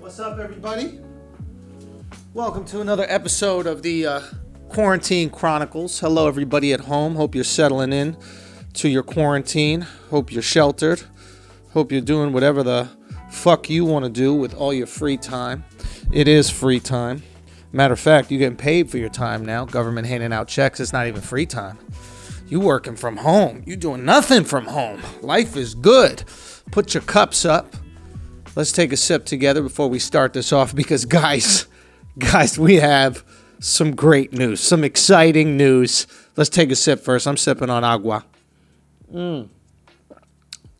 What's up, everybody? Welcome to another episode of the uh, Quarantine Chronicles. Hello, everybody at home. Hope you're settling in to your quarantine. Hope you're sheltered. Hope you're doing whatever the fuck you want to do with all your free time. It is free time. Matter of fact, you're getting paid for your time now. Government handing out checks. It's not even free time. You working from home. You doing nothing from home. Life is good. Put your cups up. Let's take a sip together before we start this off because guys, guys, we have some great news, some exciting news. Let's take a sip first. I'm sipping on agua. Mm.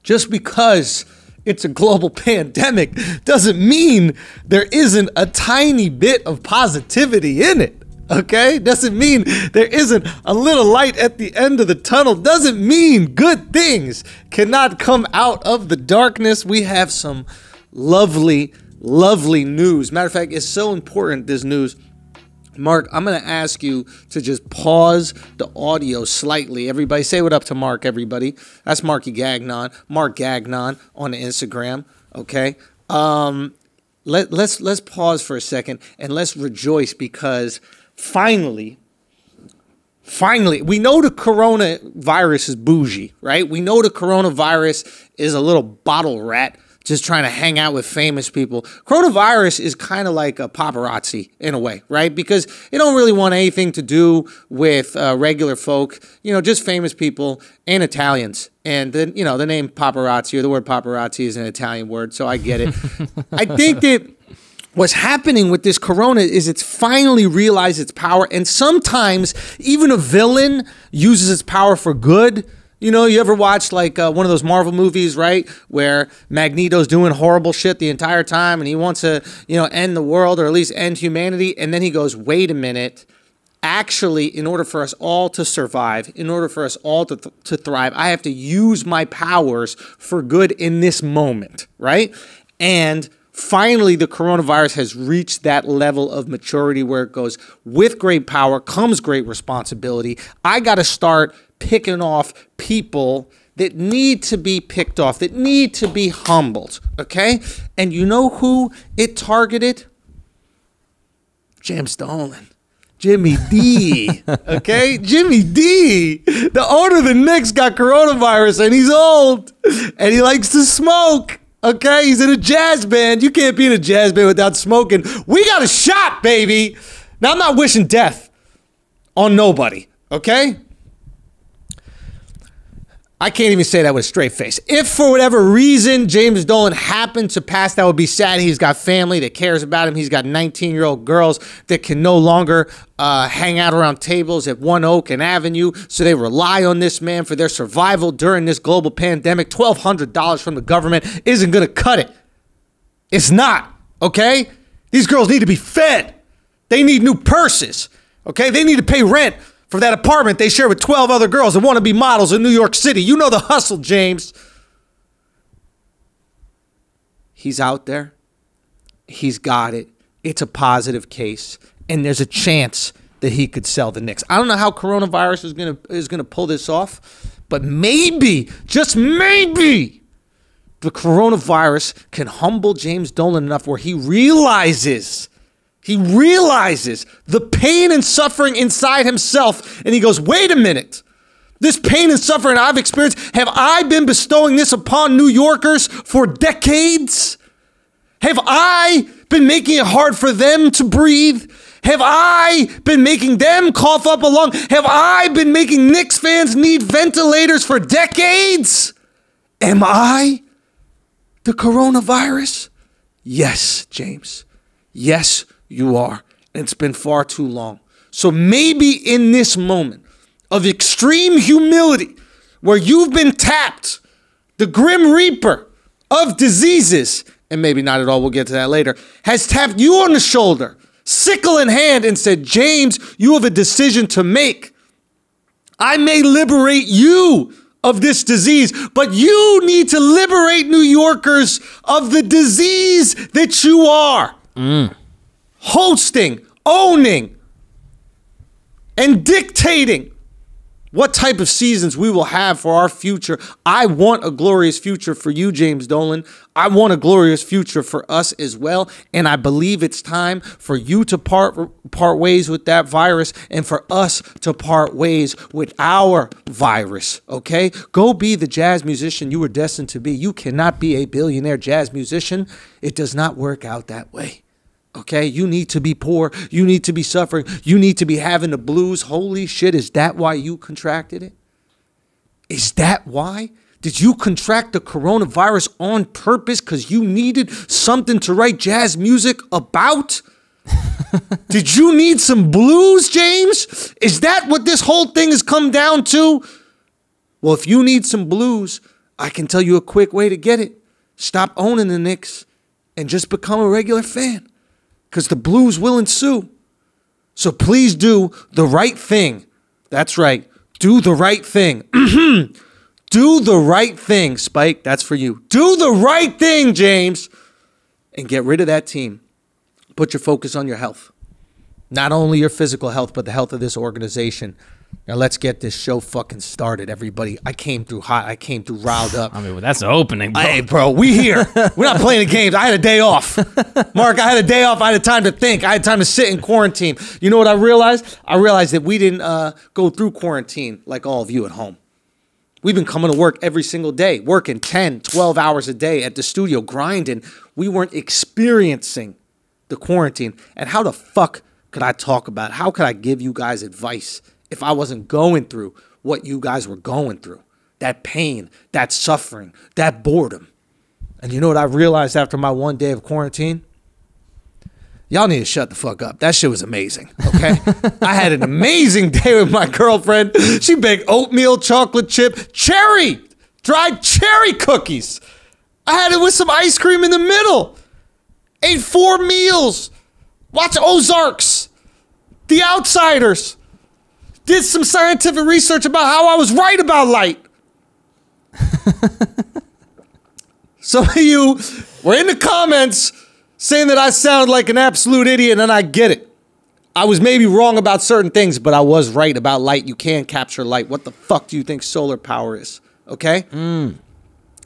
Just because it's a global pandemic doesn't mean there isn't a tiny bit of positivity in it. Okay? Doesn't mean there isn't a little light at the end of the tunnel. Doesn't mean good things cannot come out of the darkness. We have some lovely, lovely news. Matter of fact, it's so important, this news. Mark, I'm going to ask you to just pause the audio slightly. Everybody say what up to Mark, everybody. That's Marky Gagnon, Mark Gagnon on Instagram, okay? Um, let, let's, let's pause for a second and let's rejoice because finally, finally, we know the coronavirus is bougie, right? We know the coronavirus is a little bottle rat just trying to hang out with famous people. Coronavirus is kind of like a paparazzi in a way, right? Because it don't really want anything to do with uh, regular folk, you know, just famous people and Italians. And then, you know, the name paparazzi or the word paparazzi is an Italian word, so I get it. I think that what's happening with this corona is it's finally realized its power and sometimes even a villain uses its power for good you know, you ever watched like uh, one of those Marvel movies, right, where Magneto's doing horrible shit the entire time and he wants to, you know, end the world or at least end humanity, and then he goes, "Wait a minute." Actually, in order for us all to survive, in order for us all to, th- to thrive, I have to use my powers for good in this moment, right? And finally the coronavirus has reached that level of maturity where it goes with great power comes great responsibility. I got to start picking off people that need to be picked off, that need to be humbled, okay? And you know who it targeted? Jim Dolan. Jimmy D. Okay? Jimmy D. The owner of the Knicks got coronavirus and he's old and he likes to smoke. Okay? He's in a jazz band. You can't be in a jazz band without smoking. We got a shot, baby. Now, I'm not wishing death on nobody. Okay? I can't even say that with a straight face. If for whatever reason James Dolan happened to pass, that would be sad. He's got family that cares about him. He's got 19 year old girls that can no longer uh, hang out around tables at One Oak and Avenue. So they rely on this man for their survival during this global pandemic. $1,200 from the government isn't going to cut it. It's not, okay? These girls need to be fed. They need new purses, okay? They need to pay rent for that apartment they share with 12 other girls that want to be models in New York City. You know the hustle, James. He's out there. He's got it. It's a positive case. And there's a chance that he could sell the Knicks. I don't know how coronavirus is gonna is gonna pull this off, but maybe, just maybe, the coronavirus can humble James Dolan enough where he realizes he realizes the pain and suffering inside himself, and he goes, Wait a minute. This pain and suffering I've experienced, have I been bestowing this upon New Yorkers for decades? Have I been making it hard for them to breathe? Have I been making them cough up a lung? Have I been making Knicks fans need ventilators for decades? Am I the coronavirus? Yes, James. Yes, you are. And it's been far too long. So maybe in this moment of extreme humility, where you've been tapped, the Grim Reaper of diseases, and maybe not at all, we'll get to that later, has tapped you on the shoulder, sickle in hand, and said, James, you have a decision to make. I may liberate you of this disease, but you need to liberate New Yorkers of the disease that you are. Mm hosting, owning, and dictating what type of seasons we will have for our future. I want a glorious future for you, James Dolan. I want a glorious future for us as well. And I believe it's time for you to part part ways with that virus and for us to part ways with our virus. Okay? Go be the jazz musician you were destined to be. You cannot be a billionaire jazz musician. It does not work out that way. Okay, you need to be poor. You need to be suffering. You need to be having the blues. Holy shit, is that why you contracted it? Is that why? Did you contract the coronavirus on purpose because you needed something to write jazz music about? Did you need some blues, James? Is that what this whole thing has come down to? Well, if you need some blues, I can tell you a quick way to get it. Stop owning the Knicks and just become a regular fan because the blues will ensue. So please do the right thing. That's right. Do the right thing. do the right thing, Spike. That's for you. Do the right thing, James, and get rid of that team. Put your focus on your health. Not only your physical health, but the health of this organization. Now let's get this show fucking started, everybody. I came through hot. I came through riled up. I mean, well, that's the opening, bro. Hey, bro, we here. We're not playing the games. I had a day off. Mark, I had a day off. I had time to think. I had time to sit in quarantine. You know what I realized? I realized that we didn't uh, go through quarantine like all of you at home. We've been coming to work every single day, working 10, 12 hours a day at the studio, grinding. We weren't experiencing the quarantine. And how the fuck could I talk about it? How could I give you guys advice if I wasn't going through what you guys were going through? That pain, that suffering, that boredom. And you know what I realized after my one day of quarantine? Y'all need to shut the fuck up. That shit was amazing. Okay. I had an amazing day with my girlfriend. She baked oatmeal, chocolate chip, cherry, dried cherry cookies. I had it with some ice cream in the middle. Ate four meals. Watch Ozarks. The Outsiders. Did some scientific research about how I was right about light. Some of you were in the comments saying that I sound like an absolute idiot, and I get it. I was maybe wrong about certain things, but I was right about light. You can capture light. What the fuck do you think solar power is? Okay? Hmm.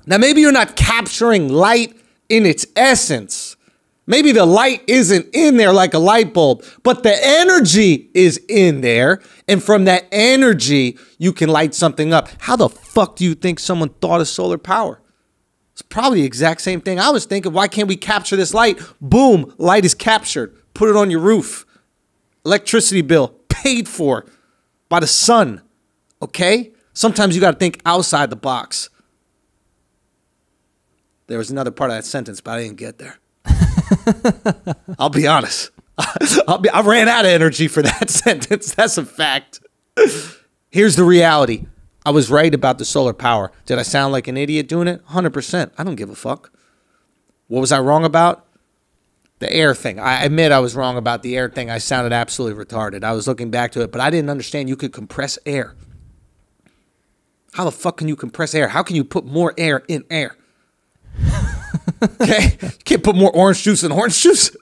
Now, maybe you're not capturing light in its essence. Maybe the light isn't in there like a light bulb, but the energy is in there. And from that energy, you can light something up. How the fuck do you think someone thought of solar power? It's probably the exact same thing I was thinking. Why can't we capture this light? Boom, light is captured. Put it on your roof. Electricity bill paid for by the sun. Okay? Sometimes you got to think outside the box. There was another part of that sentence, but I didn't get there. I'll be honest. Be, I ran out of energy for that sentence. That's a fact. Here's the reality. I was right about the solar power. Did I sound like an idiot doing it? 100%. I don't give a fuck. What was I wrong about? The air thing. I admit I was wrong about the air thing. I sounded absolutely retarded. I was looking back to it, but I didn't understand you could compress air. How the fuck can you compress air? How can you put more air in air? Okay? You can't put more orange juice in orange juice.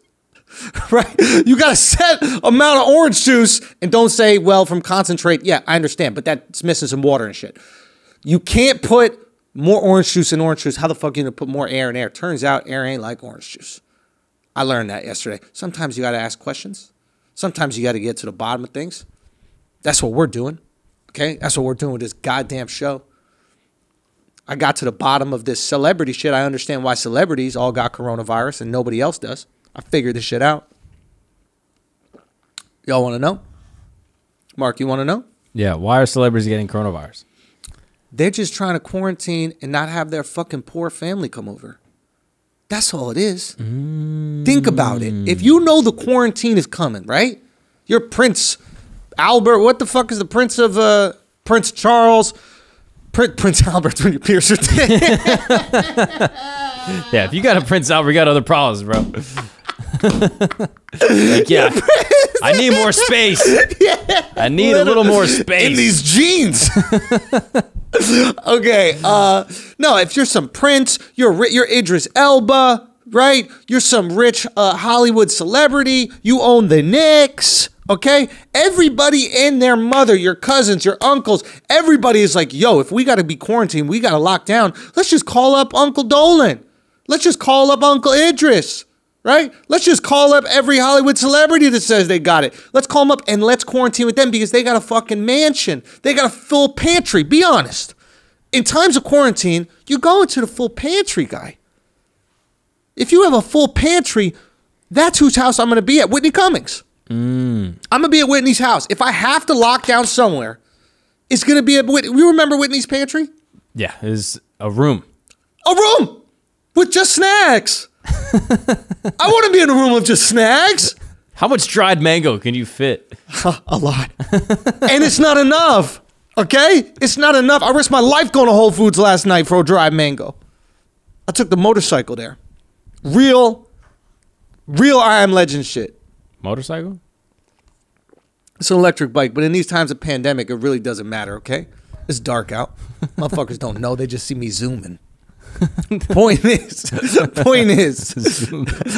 right? You got a set amount of orange juice and don't say, well, from concentrate. Yeah, I understand, but that's missing some water and shit. You can't put more orange juice in orange juice. How the fuck are you gonna put more air in air? Turns out air ain't like orange juice. I learned that yesterday. Sometimes you gotta ask questions. Sometimes you gotta get to the bottom of things. That's what we're doing. Okay? That's what we're doing with this goddamn show. I got to the bottom of this celebrity shit. I understand why celebrities all got coronavirus and nobody else does. I figured this shit out. Y'all want to know? Mark, you want to know? Yeah, why are celebrities getting coronavirus? They're just trying to quarantine and not have their fucking poor family come over. That's all it is. Think about it. If you know the quarantine is coming, right? You're Prince Albert. What the fuck is the Prince of uh, Prince Charles? Prin- Prince Albert when you pierce your dick. Yeah, if you got a Prince Albert, you got other problems, bro. like, yeah, I need more space. I need a little more space. in these jeans. okay. Uh, no, if you're some Prince, you're you're Idris Elba, right? You're some rich uh, Hollywood celebrity. You own the Knicks, Okay? Everybody and their mother, your cousins, your uncles, everybody is like, yo, if we got to be quarantined, we got to lock down. Let's just call up Uncle Dolan. Let's just call up Uncle Idris, right? Let's just call up every Hollywood celebrity that says they got it. Let's call them up and let's quarantine with them because they got a fucking mansion. They got a full pantry. Be honest. In times of quarantine, you go into the full pantry guy. If you have a full pantry, that's whose house I'm going to be at. Whitney Cummings. I'm going to be at Whitney's house. If I have to lock down somewhere, it's to be at Whitney. You remember Whitney's pantry? Yeah, is a room. A room with just snacks. I want to be in a room with just snacks. How much dried mango can you fit? a lot. and it's not enough. Okay? It's not enough. I risked my life going to Whole Foods last night for a dried mango. I took the motorcycle there. Real, real I am legend shit. Motorcycle? It's an electric bike, but in these times of pandemic, it really doesn't matter, okay? It's dark out. Motherfuckers don't know. They just see me zooming. point is, point is,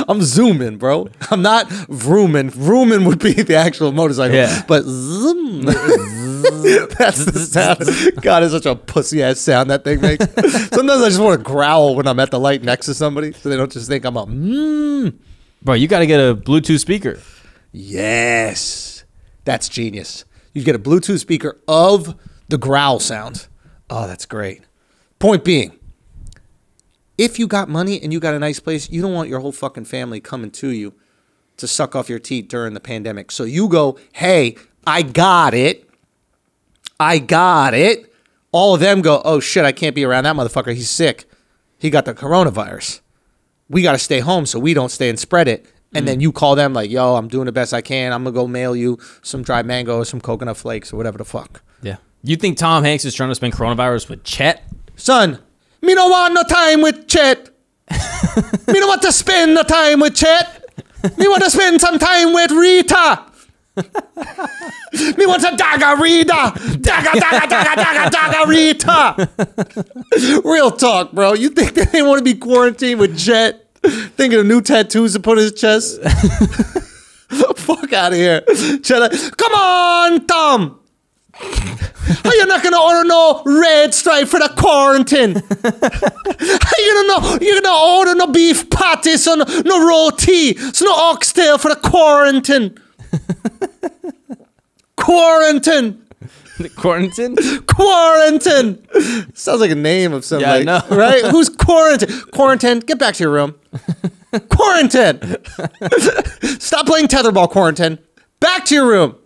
I'm zooming, bro. I'm not vrooming. Vrooming would be the actual motorcycle, Yeah. but zoom. That's the sound. God, it's such a pussy ass sound that thing makes. Sometimes I just want to growl when I'm at the light next to somebody, so they don't just think I'm a mmm. Bro, you got to get a Bluetooth speaker. Yes, that's genius. You get a Bluetooth speaker of the growl sound. Oh, that's great. Point being, if you got money and you got a nice place, you don't want your whole fucking family coming to you to suck off your teeth during the pandemic. So you go, hey, I got it. I got it. All of them go, oh shit, I can't be around that motherfucker. He's sick. He got the coronavirus. We got to stay home so we don't stay and spread it. And then mm. you call them like, yo, I'm doing the best I can. I'm going to go mail you some dried mango or some coconut flakes or whatever the fuck. Yeah. You think Tom Hanks is trying to spend coronavirus with Chet? Son, me no want no time with Chet. me no want to spend no time with Chet. Me want to spend some time with Rita. me want to dagger Rita. Dagger, dagger, dagger, dagger, dagger Rita. Real talk, bro. You think they want to be quarantined with Chet? Thinking of new tattoos to put on his chest? Fuck out of here. Chet, come on, Tom. Are you not gonna order no red stripe for the quarantine? Are you gonna you're gonna order no beef patties or no, no roti, so no oxtail for the quarantine? quarantine, Quarantine? quarantine. Sounds like a name of somebody, Yeah, know. right? Who's quarantine? Quarantine. Get back to your room. quarantine. Stop playing tetherball. Quarantine. Back to your room.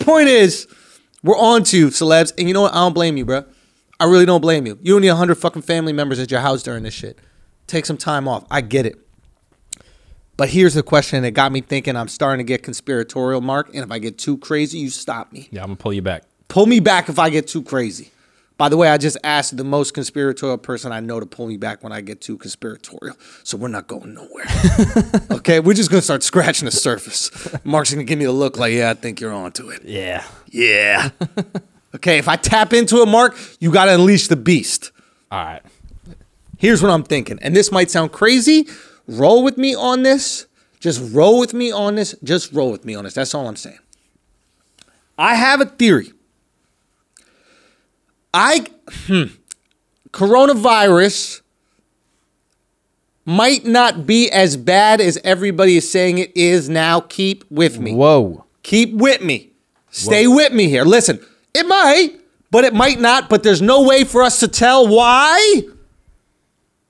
Point is, we're on to you, celebs, and you know what? I don't blame you, bro. I really don't blame you. You don't need hundred fucking family members at your house during this shit. Take some time off. I get it. But here's the question that got me thinking. I'm starting to get conspiratorial, Mark. And if I get too crazy, you stop me. Yeah, I'm to pull you back. Pull me back if I get too crazy. By the way, I just asked the most conspiratorial person I know to pull me back when I get too conspiratorial. So we're not going nowhere. okay, we're just gonna start scratching the surface. Mark's gonna give me a look like, yeah, I think you're onto it. Yeah. Yeah. okay, if I tap into it, Mark, you gotta unleash the beast. All right. Here's what I'm thinking, and this might sound crazy. Roll with me on this. Just roll with me on this. Just roll with me on this. That's all I'm saying. I have a theory. I hmm, coronavirus might not be as bad as everybody is saying it is now. Keep with me. Whoa. Keep with me. Stay with me here. Listen, it might, but it might not. But there's no way for us to tell why.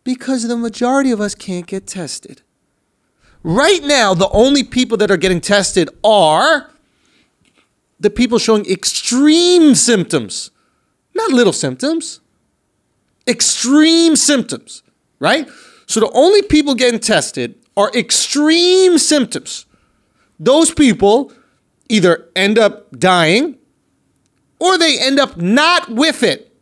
Because the majority of us can't get tested. Right now, the only people that are getting tested are the people showing extreme symptoms, not little symptoms, extreme symptoms, right? So the only people getting tested are extreme symptoms. Those people either end up dying or they end up not with it.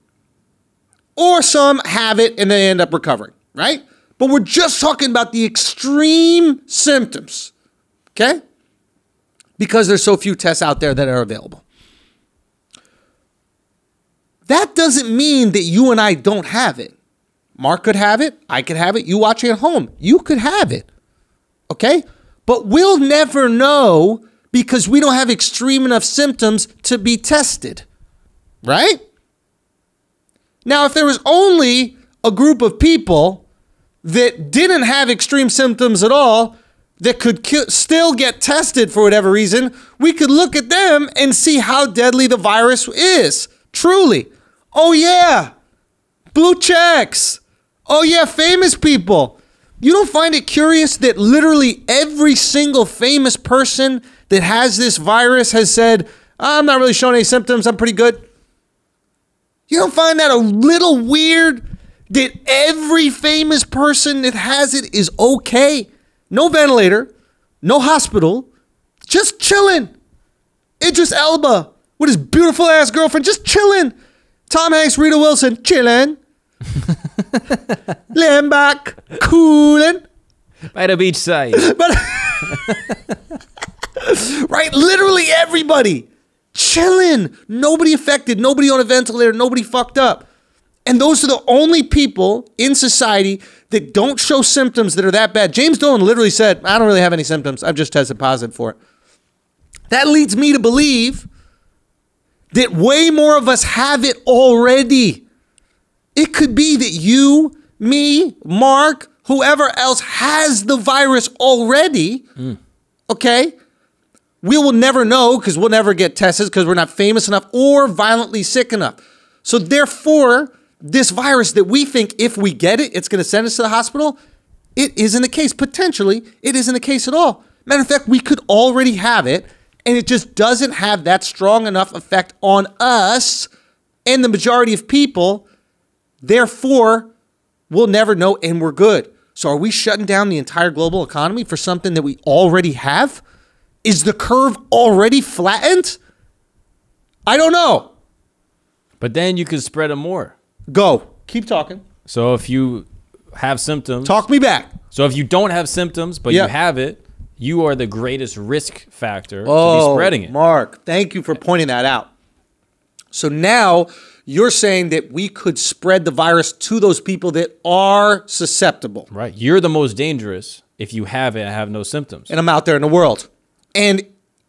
Or some have it and they end up recovering, right? But we're just talking about the extreme symptoms, okay? Because there's so few tests out there that are available. That doesn't mean that you and I don't have it. Mark could have it, I could have it, you watching at home, you could have it, okay? but we'll never know because we don't have extreme enough symptoms to be tested. Right? Now, if there was only a group of people that didn't have extreme symptoms at all, that could ki- still get tested for whatever reason, we could look at them and see how deadly the virus is. Truly. Oh, yeah. Blue checks. Oh, yeah, famous people. You don't find it curious that literally every single famous person that has this virus has said, ah, I'm not really showing any symptoms, I'm pretty good? You don't find that a little weird that every famous person that has it is okay? No ventilator, no hospital, just chilling. Idris Elba with his beautiful ass girlfriend, just chilling. Tom Hanks, Rita Wilson, chilling. Laying back, cooling. By the beach side. But right, literally everybody chilling, nobody affected, nobody on a ventilator, nobody fucked up. And those are the only people in society that don't show symptoms that are that bad. James Dolan literally said, I don't really have any symptoms. I've just tested positive for it. That leads me to believe that way more of us have it already. It could be that you, me, Mark, whoever else has the virus already. Mm. Okay? We will never know because we'll never get tested because we're not famous enough or violently sick enough. So, therefore, this virus that we think if we get it, it's going to send us to the hospital, it isn't the case. Potentially, it isn't the case at all. Matter of fact, we could already have it, and it just doesn't have that strong enough effect on us and the majority of people. Therefore, we'll never know, and we're good. So, are we shutting down the entire global economy for something that we already have? Is the curve already flattened? I don't know. But then you could spread them more. Go. Keep talking. So if you have symptoms, Talk me back. so if you don't have symptoms but Yeah. you have it, you are the greatest risk factor to Oh, be spreading it. Mark, thank you for pointing that out. So now you're saying that we could spread the virus to those people that are susceptible. Right. You're the most dangerous if you have it and have no symptoms. And I'm out there in the world. And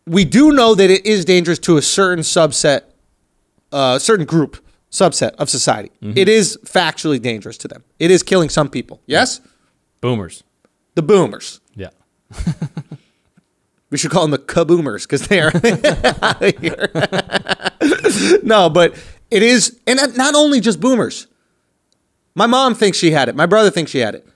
we do know that it is dangerous to a certain subset, a uh, certain group, subset of society. It is factually dangerous to them. It is killing some people. Yes? Boomers. The boomers. Yeah. We should call them the kaboomers because they are out of here. no, but it is, and not only just boomers. My mom thinks she had it. My brother thinks she had it,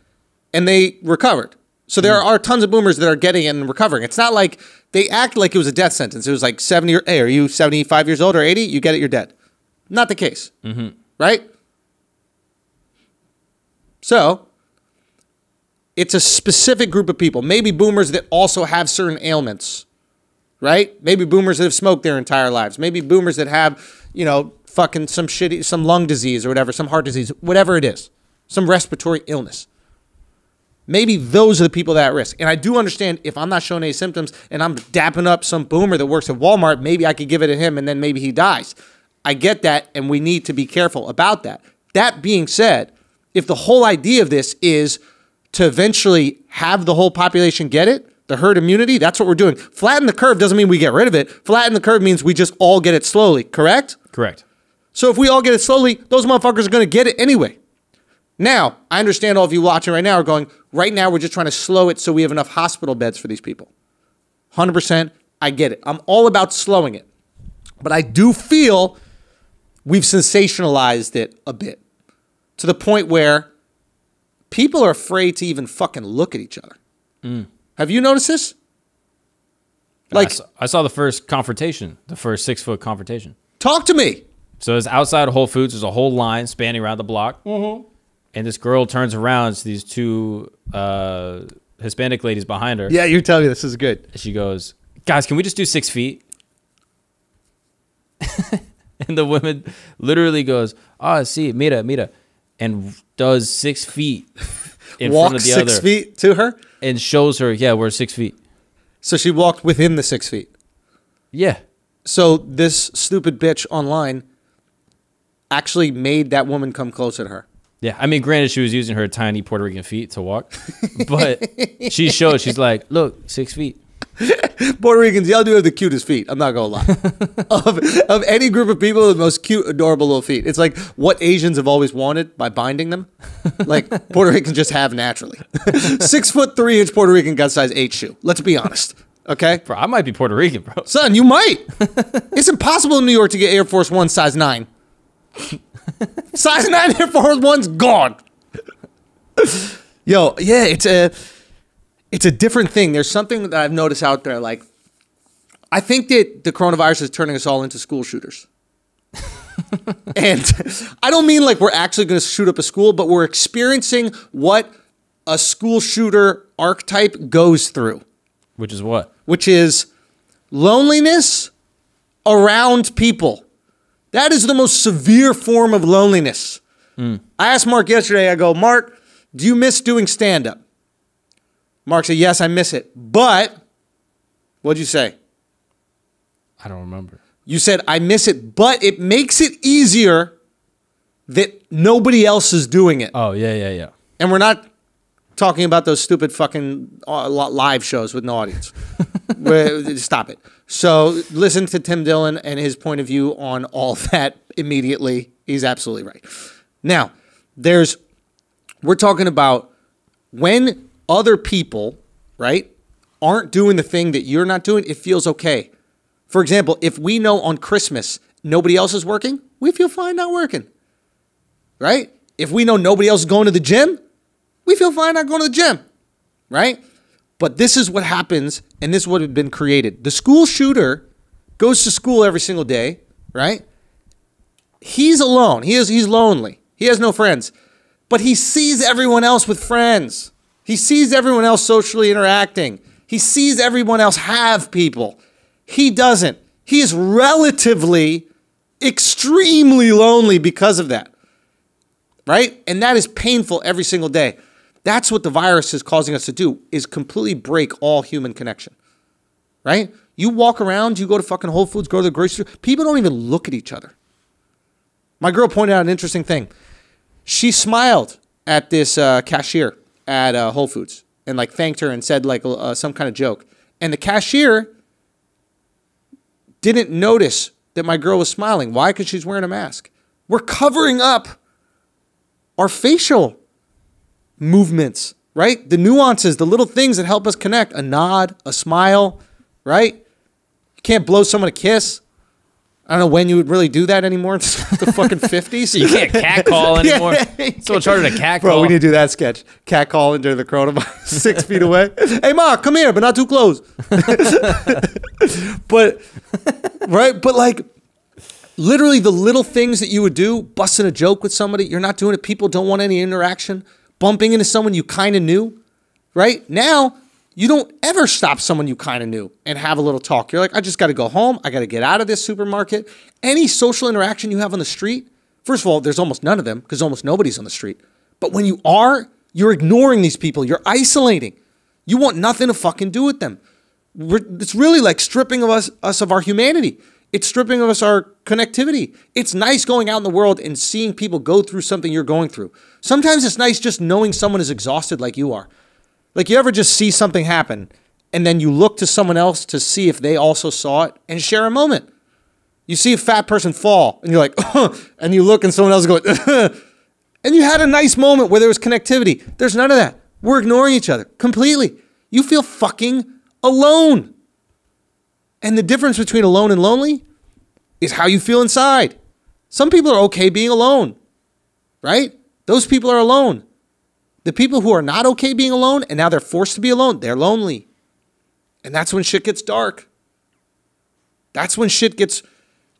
and they recovered. So there mm-hmm. are tons of boomers that are getting it and recovering. It's not like they act like it was a death sentence. It was like seventy. Or, hey, are you seventy-five years old or eighty? You get it, you're dead. Not the case, mm-hmm. right? So it's a specific group of people. Maybe boomers that also have certain ailments, right? Maybe boomers that have smoked their entire lives. Maybe boomers that have, you know, fucking some shitty, some lung disease or whatever, some heart disease, whatever it is, some respiratory illness. Maybe those are the people that are at risk. And I do understand if I'm not showing any symptoms and I'm dapping up some boomer that works at Walmart, maybe I could give it to him and then maybe he dies. I get that, and we need to be careful about that. That being said, if the whole idea of this is to eventually have the whole population get it, the herd immunity, that's what we're doing. Flatten the curve doesn't mean we get rid of it. Flatten the curve means we just all get it slowly, correct? Correct. So if we all get it slowly, those motherfuckers are going to get it anyway. Now, I understand all of you watching right now are going, right now we're just trying to slow it so we have enough hospital beds for these people. 100%, I get it. I'm all about slowing it. But I do feel we've sensationalized it a bit to the point where people are afraid to even fucking look at each other. Have you noticed this? I Like, saw, I saw the first confrontation, the first six foot confrontation. talk to me. So it's outside of Whole Foods. There's a whole line spanning around the block. Mm-hmm. And this girl turns around to these two uh, Hispanic ladies behind her. Yeah, you tell me this is good. She goes, Guys, can we just do six feet? and the woman literally goes, Ah, see, mira, mira. And does six feet in Walk front of the six other feet to her. and shows her, Yeah, we're six feet. So she walked within the six feet. Yeah. So this stupid bitch online actually made that woman come closer to her. Yeah, I mean, granted, she was using her tiny Puerto Rican feet to walk, but she showed she's like, look, six feet. Puerto Ricans, y'all do have the cutest feet. I'm not gonna lie. of, of any group of people, the most cute, adorable little feet. It's like what Asians have always wanted by binding them. Like Puerto Ricans just have naturally. Six foot three inch Puerto Rican got size eight shoe. Let's be honest. Okay, Bro, I might be Puerto Rican, bro. son, you might. it's impossible in New York to get Air Force One size nine. size nine Air Force One's gone. Yo, yeah, it's a it's a different thing. There's something that I've noticed out there. Like, I think that the coronavirus is turning us all into school shooters. and I don't mean like we're actually going to shoot up a school, but we're experiencing what a school shooter archetype goes through, Which is what? which is loneliness around people. That is the most severe form of loneliness. I asked Mark yesterday, I go, Mark, do you miss doing stand up? Mark said, Yes, I miss it. But what'd you say? I don't remember. You said, I miss it, but it makes it easier that nobody else is doing it. Oh yeah, yeah, yeah. And we're not talking about those stupid fucking uh, live shows with no audience. Where- Stop it. So listen to Tim Dillon and his point of view on all that immediately. He's absolutely right. Now, there's, we're talking about when other people, right, aren't doing the thing that you're not doing, it feels okay. For example, if we know on Christmas nobody else is working, we feel fine not working right? If we know nobody else is going to the gym, we feel fine not going to the gym, right? But this is what happens, and this is what has been created. The school shooter goes to school every single day, right? He's alone. He is he's lonely. He has no friends. But he sees everyone else with friends. He sees everyone else socially interacting. He sees everyone else have people. He doesn't. He is relatively extremely lonely because of that right? And that is painful every single day. That's what the virus is causing us to do is completely break all human connection. Right? You walk around, you go to fucking Whole Foods, go to the grocery store, people don't even look at each other. My girl pointed out an interesting thing. She smiled at this uh, cashier at uh, Whole Foods and like thanked her and said like uh, some kind of joke. And the cashier didn't notice that my girl was smiling. Why? Because she's wearing a mask. We're covering up our facial movements, right? The nuances, the little things that help us connect. A nod, a smile, right? You can't blow someone a kiss. I don't know when you would really do that anymore. It's the fucking 50s. You can't cat call anymore. Someone charged a cat Bro, call. we need to do that sketch. Cat calling during the coronavirus, six feet away. Hey, Ma, come here, but not too close. but, right? But like, literally the little things that you would do, busting a joke with somebody, you're not doing it. People don't want any interaction. Bumping into someone you kind of knew, right? Now, you don't ever stop someone you kind of knew and have a little talk. You're like, I just got to go home. I got to get out of this supermarket. Any social interaction you have on the street, first of all, there's almost none of them because almost nobody's on the street. But when you are, you're ignoring these people. You're isolating. You want nothing to fucking do with them. We're, it's really like stripping of us, us of our humanity. It's stripping of us our connectivity. It's nice going out in the world and seeing people go through something you're going through. Sometimes it's nice just knowing someone is exhausted like you are. Like you ever just see something happen and then you look to someone else to see if they also saw it and share a moment. You see a fat person fall and you're like, and you look and someone else is going, and you had a nice moment where there was connectivity. There's none of that. We're ignoring each other completely. You feel fucking alone. And the difference between alone and lonely is how you feel inside. Some people are okay being alone, right? Those people are alone. The people who are not okay being alone and now they're forced to be alone, they're lonely. And that's when shit gets dark. That's when shit gets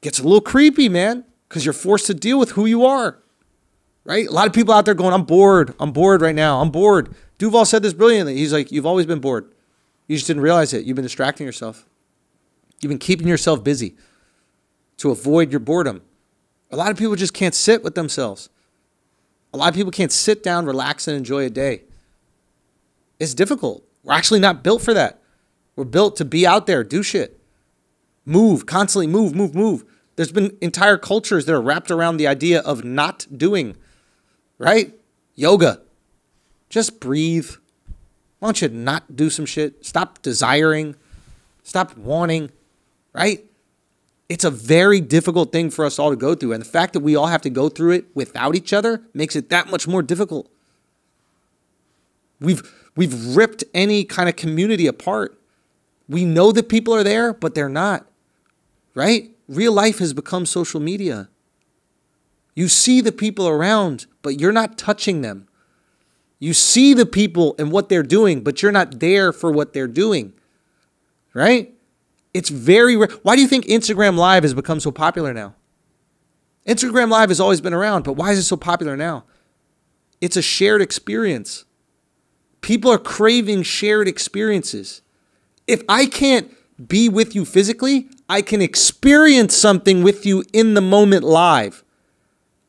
gets a little creepy, man, cuz you're forced to deal with who you are. Right? A lot of people out there going, "I'm bored. I'm bored right now. I'm bored." Duval said this brilliantly. He's like, "You've always been bored. You just didn't realize it. You've been distracting yourself. You've been keeping yourself busy to avoid your boredom. A lot of people just can't sit with themselves. A lot of people can't sit down, relax, and enjoy a day. It's difficult. We're actually not built for that. We're built to be out there, do shit, move, constantly move, move, move. There's been entire cultures that are wrapped around the idea of not doing. right? Yoga. Just breathe. Why don't you not do some shit? Stop desiring. Stop wanting, right? It's a very difficult thing for us all to go through. And the fact that we all have to go through it without each other makes it that much more difficult. We've we've ripped any kind of community apart. We know that people are there, but they're not. Right? Real life has become social media. You see the people around, but you're not touching them. You see the people and what they're doing, but you're not there for what they're doing. Right? It's very rare. Why do you think Instagram Live has become so popular now? Instagram Live has always been around, but why is it so popular now? It's a shared experience. People are craving shared experiences. If I can't be with you physically, I can experience something with you in the moment live.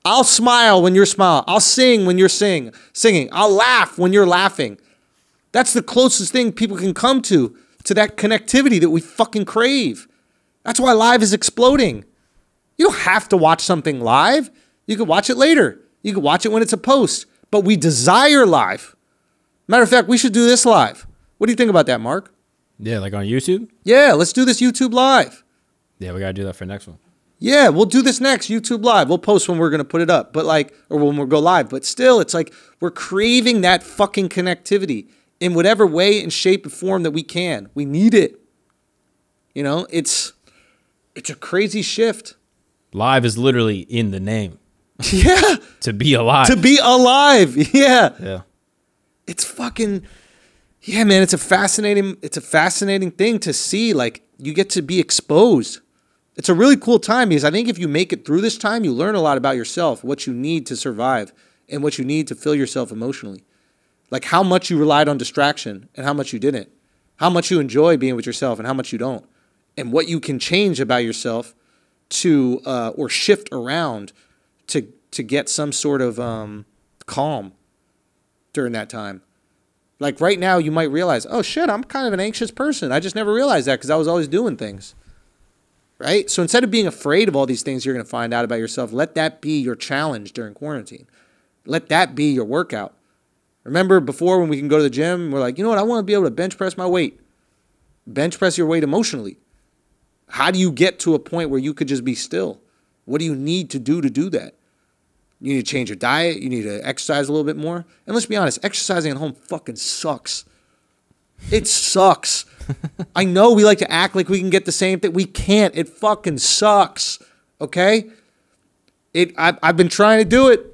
I'll smile when you're smiling. I'll sing when you're sing, singing. I'll laugh when you're laughing. That's the closest thing people can come to to that connectivity that we fucking crave. That's why live is exploding. You don't have to watch something live. You can watch it later. You can watch it when it's a post. But we desire live. Matter of fact, we should do this live. What do you think about that, Mark? Yeah, like on YouTube. Yeah, let's do this YouTube live. Yeah, we gotta do that for next one. Yeah, we'll do this next YouTube live. We'll post when we're gonna put it up, but like, or when we'll go live. But still, it's like we're craving that fucking connectivity in whatever way and shape and form that we can. We need it. You know, it's it's a crazy shift. Live is literally in the name. Yeah, To be alive. to be alive. Yeah, yeah. it's fucking yeah, man. It's a fascinating. It's a fascinating thing to see. Like you get to be exposed. It's a really cool time because I think if you make it through this time, you learn a lot about yourself, what you need to survive, and what you need to fill yourself emotionally. Like how much you relied on distraction and how much you didn't. How much you enjoy being with yourself and how much you don't. And what you can change about yourself to uh, or shift around to to get some sort of um, calm during that time. Like right now, you might realize, oh shit, I'm kind of an anxious person. I just never realized that because I was always doing things. Right? So instead of being afraid of all these things you're going to find out about yourself, let that be your challenge during quarantine. Let that be your workout. Remember before when we can go to the gym, we're like, you know what? I want to be able to bench press my weight. Bench press your weight emotionally. How do you get to a point where you could just be still? What do you need to do to do that? You need to change your diet. You need to exercise a little bit more. And let's be honest, exercising at home fucking sucks. It sucks. I know we like to act like we can get the same thing. We can't. It fucking sucks. Okay? It. I, I've been trying to do it.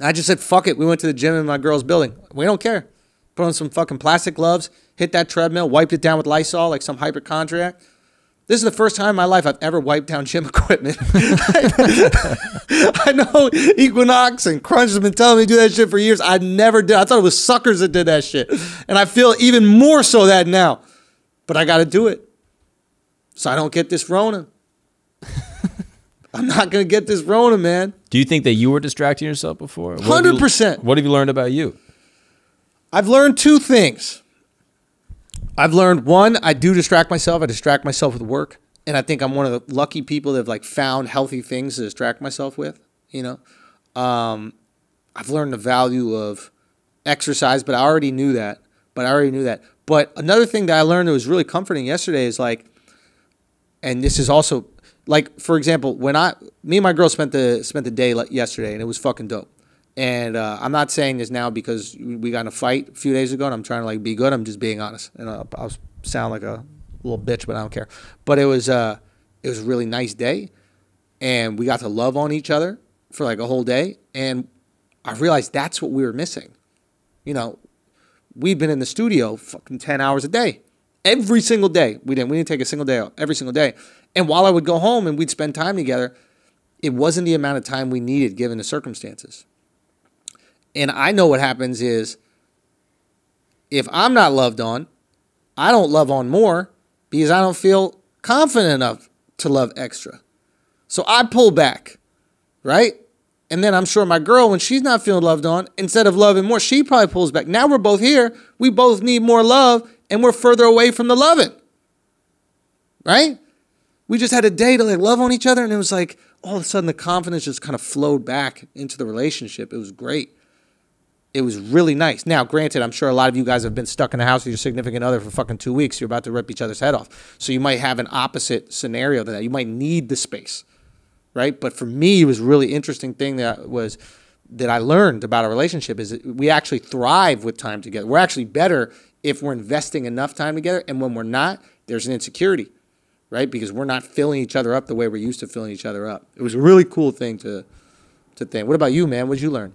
I just said fuck it. We went to the gym in my girl's building. We don't care. Put on some fucking plastic gloves. Hit that treadmill. Wiped it down with Lysol like some hypochondriac. This is the first time in my life I've ever wiped down gym equipment. I know Equinox and Crunch has been telling me to do that shit for years. I never did. I thought it was suckers that did that shit. And I feel even more so that now. But I got to do it. So I don't get this Rona. I'm not going to get this Rona, man. Do you think that you were distracting yourself before? You- 100%. What have you learned about you? I've learned two things. I've learned one, I do distract myself. I distract myself with work. And I think I'm one of the lucky people that have like found healthy things to distract myself with, you know. Um, I've learned the value of exercise, but I already knew that. But I already knew that. But another thing that I learned that was really comforting yesterday is like, and this is also like, for example, when I, me and my girl spent the spent the day like yesterday, and it was fucking dope. And uh, I'm not saying this now because we got in a fight a few days ago, and I'm trying to like be good. I'm just being honest, and I'll, I'll sound like a little bitch, but I don't care. But it was uh, it was a really nice day, and we got to love on each other for like a whole day, and I realized that's what we were missing. You know, we've been in the studio fucking ten hours a day, every single day. We didn't we didn't take a single day off, every single day. And while I would go home and we'd spend time together, it wasn't the amount of time we needed given the circumstances. And I know what happens is if I'm not loved on, I don't love on more because I don't feel confident enough to love extra. So I pull back, right? And then I'm sure my girl, when she's not feeling loved on, instead of loving more, she probably pulls back. Now we're both here. We both need more love, and we're further away from the loving, right? We just had a day to like love on each other, and it was like, all of a sudden the confidence just kind of flowed back into the relationship. It was great. It was really nice. Now, granted, I'm sure a lot of you guys have been stuck in the house with your significant other for fucking two weeks. You're about to rip each other's head off. So you might have an opposite scenario to that. You might need the space, right? But for me, it was really interesting thing that was that I learned about a relationship is we actually thrive with time together. We're actually better if we're investing enough time together. And when we're not, there's an insecurity, right? Because we're not filling each other up the way we're used to filling each other up. It was a really cool thing to to think. What about you, man? What did you learn?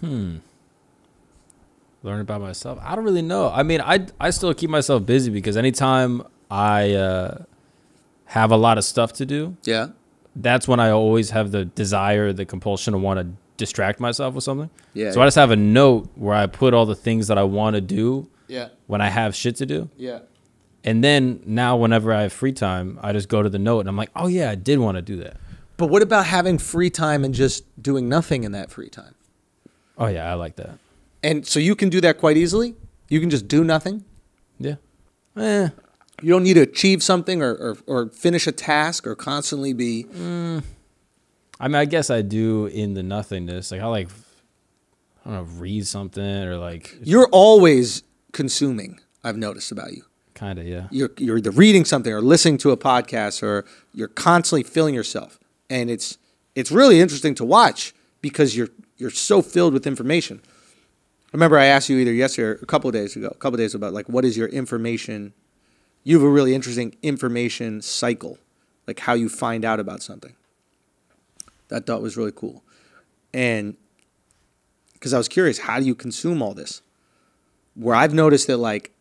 Hmm. Learn about myself. I don't really know. I mean, I I still keep myself busy because anytime I uh, have a lot of stuff to do, Yeah. that's when I always have the desire, the compulsion to want to distract myself with something. Yeah. So I just have a note where I put all the things that I want to do Yeah. when I have shit to do. Yeah. And then now, whenever I have free time, I just go to the note and I'm like, oh yeah, I did want to do that. But what about having free time and just doing nothing in that free time? Oh yeah, I like that. And so you can do that quite easily. You can just do nothing. Yeah. Eh. You don't need to achieve something or, or, or finish a task or constantly be. I mean, I guess I do in the nothingness. Like I like, I don't know, read something or like, You're always consuming. I've noticed about you. kind of yeah. You're you're either reading something or listening to a podcast or you're constantly filling yourself, and it's it's really interesting to watch because you're you're so filled with information. Remember, I asked you either yesterday or a couple of days ago, a couple of days about like what is your information. You have a really interesting information cycle, like how you find out about something. That thought was really cool, and because I was curious, how do you consume all this? Where I've noticed that like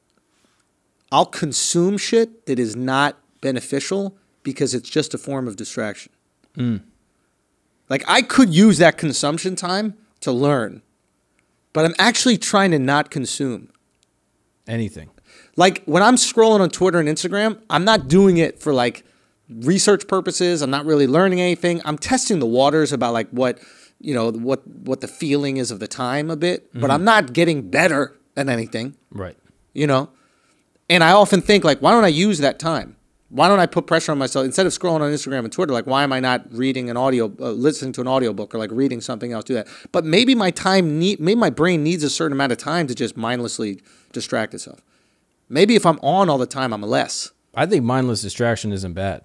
I'll consume shit that is not beneficial because it's just a form of distraction. Hmm. Like I could use that consumption time to learn, but I'm actually trying to not consume. Anything. Like when I'm scrolling on Twitter and Instagram, I'm not doing it for like research purposes. I'm not really learning anything. I'm testing the waters about like what, you know, what what the feeling is of the time a bit, but I'm not getting better at anything Right. you know and i often think like why don't i use that time why don't i put pressure on myself instead of scrolling on instagram and twitter like why am i not reading an audio uh, listening to an audiobook or like reading something else do that but maybe my time need maybe my brain needs a certain amount of time to just mindlessly distract itself maybe if i'm on all the time i'm less I think mindless distraction isn't bad.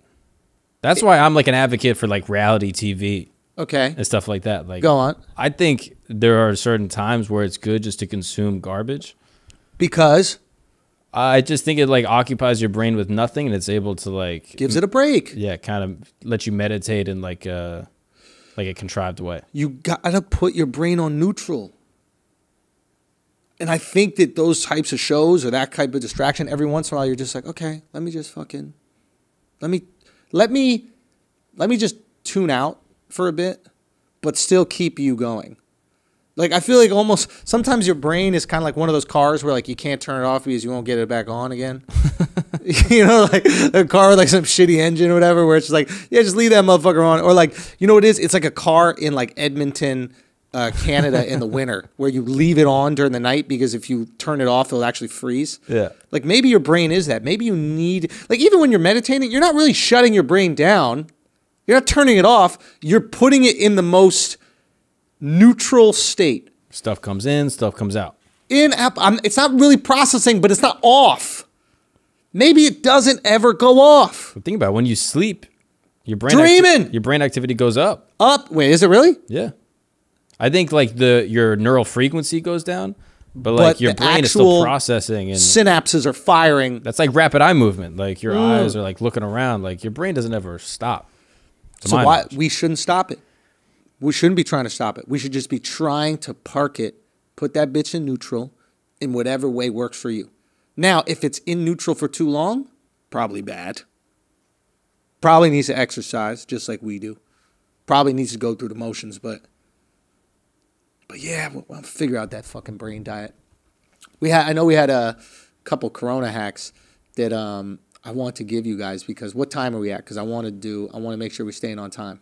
That's why I'm like an advocate for like reality TV okay and stuff like that. Like, go on I think there are certain times where it's good just to consume garbage. because I just think it like occupies your brain with nothing, and it's able to like, gives it a break yeah, kind of let you meditate in like a like a contrived way. you gotta put your brain on neutral. And I think that those types of shows or that type of distraction, every once in a while, you're just like, okay, let me just fucking, let me, let me, let me just tune out for a bit, but still keep you going. Like I feel like almost sometimes your brain is kind of like one of those cars where like you can't turn it off because you won't get it back on again. you know, like a car with like some shitty engine or whatever, where it's just like, yeah, just leave that motherfucker on. Or like, you know what it is? It's like a car in like Edmonton, uh, Canada in the winter, where you leave it on during the night because if you turn it off, it'll actually freeze. Yeah. Like maybe your brain is that. Maybe you need like even when you're meditating, you're not really shutting your brain down. You're not turning it off. You're putting it in the most neutral state. Stuff comes in, stuff comes out. In app, I'm, it's not really processing, but it's not off. Maybe it doesn't ever go off. But think about it, when you sleep, your brain Dreaming! your brain activity goes up. Up. Wait, is it really? Yeah. I think like the your neural frequency goes down, but like But your brain is still processing and Synapses are firing. that's like rapid eye movement. Like your Mm. eyes are like looking around. Like your brain doesn't ever stop. So why knowledge. we shouldn't stop it? We shouldn't be trying to stop it. We should just be trying to park it, put that bitch in neutral, in whatever way works for you. Now, if it's in neutral for too long, probably bad. Probably needs to exercise just like we do. Probably needs to go through the motions, but but yeah, we'll, we'll figure out that fucking brain diet. We had I know we had a couple Corona hacks that um I want to give you guys because what time are we at? Because I want to do I want to make sure we're staying on time.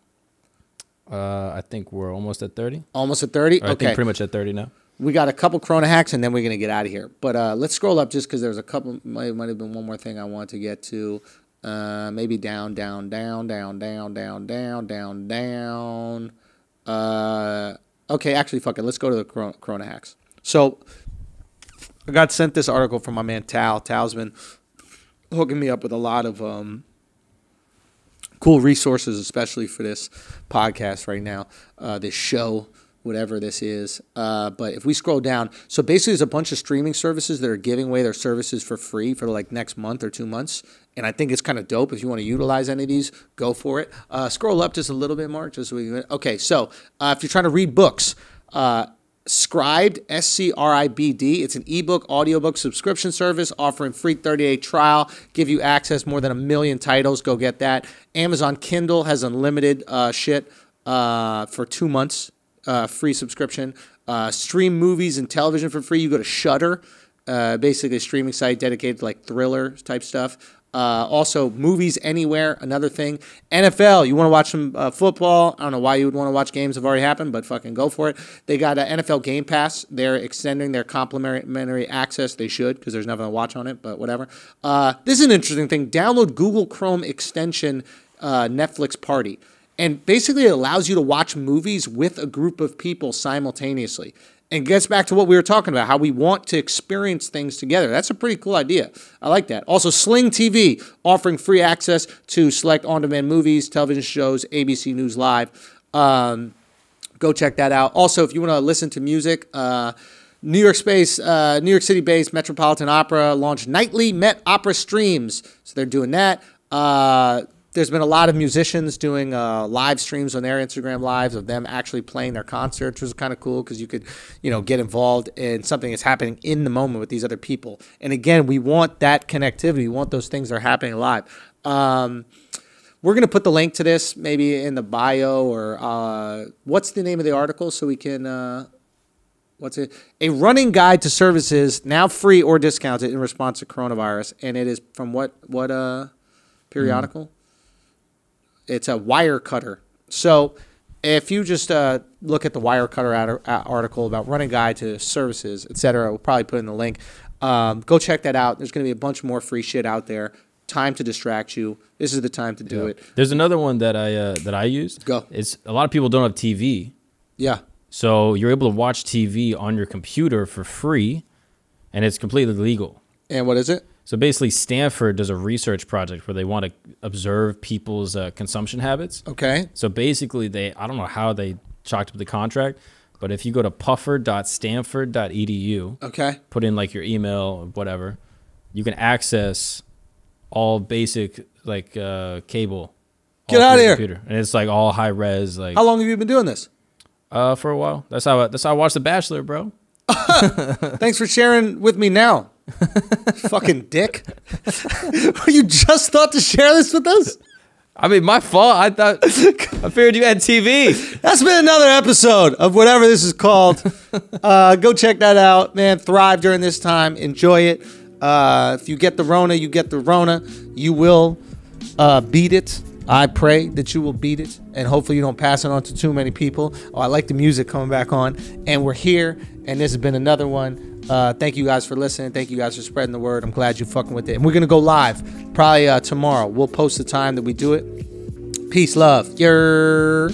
Uh, I think we're almost at thirty. Almost at thirty. Or I Okay, think pretty much at thirty now. we got a couple Corona hacks and then we're gonna get out of here. But uh, let's scroll up just because there's a couple. Might might have been one more thing I want to get to. Uh, maybe down, down, down, down, down, down, down, down, down. Uh, okay, actually, fuck it. Let's go to the Corona, corona hacks. So I got sent this article from my man Tal. Tal's been hooking me up with a lot of um, cool resources, especially for this podcast right now, uh, this show, whatever this is. Uh, but if we scroll down, so basically, there's a bunch of streaming services that are giving away their services for free for like next month or two months. And I think it's kind of dope. If you want to utilize any of these, go for it. Uh, scroll up just a little bit, Mark. Just so we okay. So uh, if you're trying to read books, uh, Scribd, S C R I B D. It's an ebook, audiobook subscription service offering free 30 day trial, give you access more than a million titles. Go get that. Amazon Kindle has unlimited uh, shit uh, for two months, uh, free subscription. Uh, stream movies and television for free. You go to Shudder, uh, basically a streaming site dedicated to like thriller type stuff. Uh, also, movies anywhere. Another thing. NFL. You want to watch some uh, football? I don't know why you would want to watch games that have already happened, but fucking go for it. They got an NFL Game Pass. They're extending their complimentary access. They should because there's nothing to watch on it. But whatever. Uh, this is an interesting thing. Download Google Chrome extension Netflix Party. And basically, it allows you to watch movies with a group of people simultaneously and gets back to what we were talking about how we want to experience things together. That's a pretty cool idea. I like that. Also, Sling TV offering free access to select on demand movies, television shows, ABC News Live. Um, go check that out. Also, if you want to listen to music, uh, New York space, uh, New York City based Metropolitan Opera launched nightly Met Opera streams. So they're doing that. Uh, there's been a lot of musicians doing uh, live streams on their Instagram lives of them actually playing their concerts, which was kind of cool because you could, you know, get involved in something that's happening in the moment with these other people. And again, we want that connectivity. We want those things that are happening live. Um, we're going to put the link to this maybe in the bio or uh, what's the name of the article so we can. Uh, what's it? A running guide to services now free or discounted in response to coronavirus, and it is from what what uh periodical? It's a Wirecutter. So if you just uh, look at the Wirecutter uh, article about running guide to services, etc., we'll probably put in the link. Um, go check that out. There's going to be a bunch more free shit out there. Time to distract you. This is the time to do Yeah. it. There's another one that I uh, that I used. Go. It's a lot of people don't have TV, Yeah. so you're able to watch TV on your computer for free, and it's completely legal. And what is it? So basically, Stanford does a research project where they want to observe people's uh, consumption habits. Okay. So basically, they I don't know how they chalked up the contract, but if you go to puffer.stanford.edu, Okay. put in like your email, or whatever, you can access all basic like uh, cable. Get out of here. Computer. And it's like all high res, like How long have you been doing this? uh, for a while. That's how I, that's how I watched The Bachelor, bro. Thanks for sharing with me now. Fucking dick. you just thought to share this with us? I mean, my fault. I thought I figured you had TV. That's been another episode of whatever this is called. uh, go check that out, man. Thrive during this time. Enjoy it. Uh, if you get the Rona, you get the Rona. You will uh, beat it. I pray that you will beat it, and hopefully you don't pass it on to too many people. Oh, I like the music coming back on, and we're here, and this has been another one. Uh, thank you guys for listening. Thank you guys for spreading the word. I'm glad you're fucking with it, and we're gonna go live probably uh, tomorrow. We'll post the time that we do it. Peace, love. Yer.